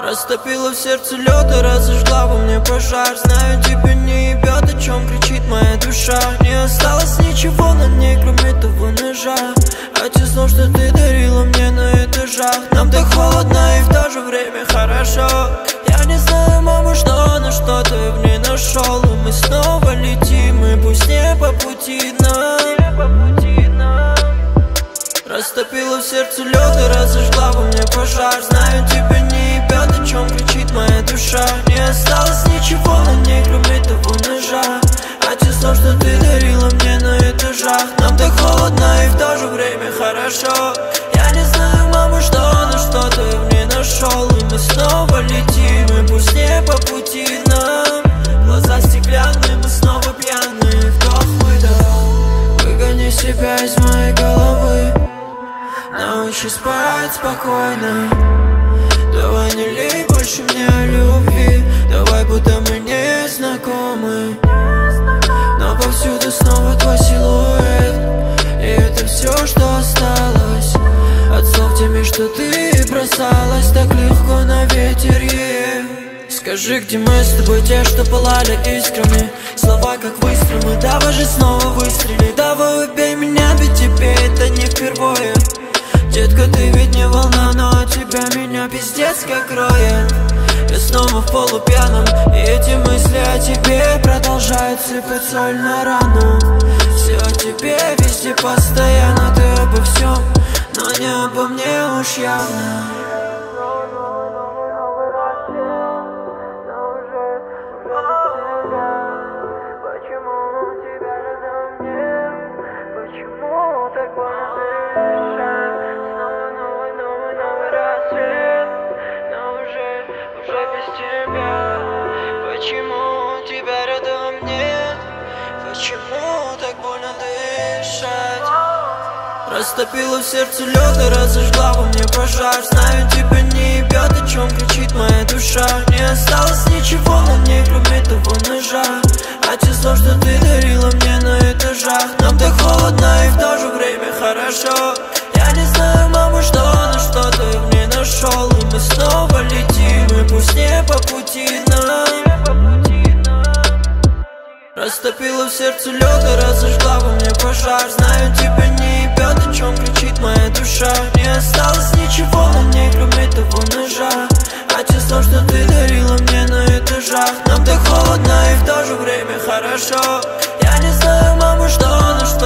Растопила в сердце лед и разожгла во мне пожар. Знаю, тебя не ебет, о чем кричит моя душа. Не осталось хорошо. Я не знаю, мама, что, но что ты в ней нашел И мы снова летим, и пусть не по пути нам. Растопила в сердце лед и разожгла во мне пожар. Знаю, тебя не ебет, о чем кричит моя душа. Не осталось ничего на ней, кроме того ножа. А те слов, что ты дарила мне на этажах. Нам так холодно и в то же время хорошо Научи спать спокойно? Давай не лей больше мне любви. Давай, будто мы не знакомы. Но повсюду снова твой силуэт. И это все, что осталось От слов теми, что ты бросалась Так легко на ветер. Скажи, где мы с тобой, те, что пылали искрами? Слова как выстрелы, давай же снова выстрели. Давай убей меня, ведь тебе это не впервые Детка, ты ведь не волна, но от тебя меня пиздец как роет. Я снова в полупьяном, и эти мысли о тебе Продолжают сыпать соль на рану. Все о тебе везде постоянно, ты обо всем Но не обо мне уж явно Растопила в сердце лед и разожгла во мне пожар. Знаю, тебя не ебет, о чем кричит моя душа. Не осталось ничего на ней, кроме того ножа. А те слов, что ты дарила мне на этажах. Нам так холодно и в то же время хорошо. Я не знаю, мама, что, но что ты в ней нашел И мы снова летим, и пусть не по пути нам. Растопила в сердце лед и разожгла во мне пожар. Знаю, тебя душа. Не осталось ничего на ней, кроме того ножа. А те слов, что ты дарила мне на этажах Нам так холодно и в то же время хорошо. Я не знаю, мама, что на что